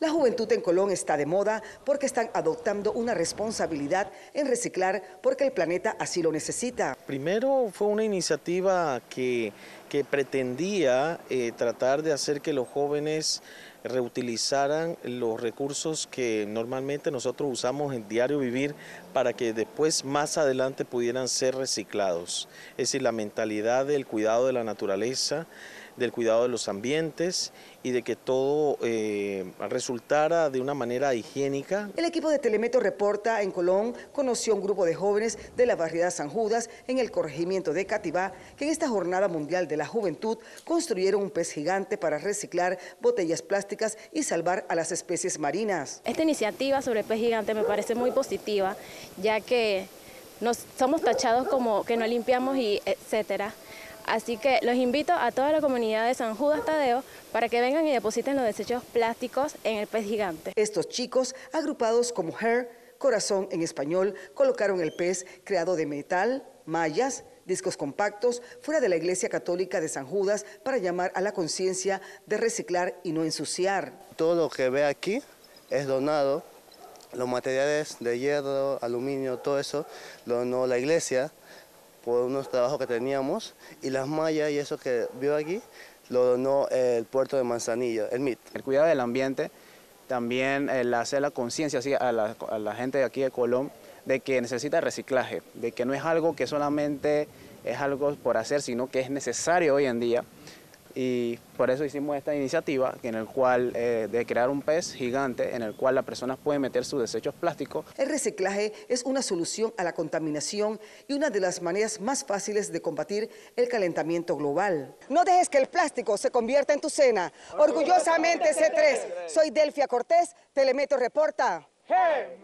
La juventud en Colón está de moda porque están adoptando una responsabilidad en reciclar porque el planeta así lo necesita. Primero fue una iniciativa que, que pretendía eh, tratar de hacer que los jóvenes reutilizaran los recursos que normalmente nosotros usamos en diario vivir para que después más adelante pudieran ser reciclados. Es decir, la mentalidad del cuidado de la naturaleza, del cuidado de los ambientes y de que todo eh, resultara de una manera higiénica. El equipo de Telemetro Reporta en Colón conoció a un grupo de jóvenes de la barriada San Judas en el corregimiento de Cativá que en esta Jornada Mundial de la Juventud construyeron un pez gigante para reciclar botellas plásticas y salvar a las especies marinas. Esta iniciativa sobre el pez gigante me parece muy positiva, ya que nos somos tachados como que no limpiamos y etcétera. Así que los invito a toda la comunidad de San Judas Tadeo para que vengan y depositen los desechos plásticos en el pez gigante. Estos chicos, agrupados como Hair, Corazón en español, colocaron el pez creado de metal, mallas, discos compactos fuera de la Iglesia Católica de San Judas para llamar a la conciencia de reciclar y no ensuciar. Todo lo que ve aquí es donado, los materiales de hierro, aluminio, todo eso lo donó la iglesia por unos trabajos que teníamos y las mallas y eso que vio aquí lo donó el puerto de Manzanillo, el MIT. El cuidado del ambiente, también el hacer la conciencia a la, a la gente de aquí de Colón de que necesita reciclaje, de que no es algo que solamente es algo por hacer, sino que es necesario hoy en día y por eso hicimos esta iniciativa en el cual eh, de crear un pez gigante en el cual las personas pueden meter sus desechos plásticos. El reciclaje es una solución a la contaminación y una de las maneras más fáciles de combatir el calentamiento global. No dejes que el plástico se convierta en tu cena. Orgullosamente C3. Soy Delfia Cortés, Telemetro Reporta. Hey,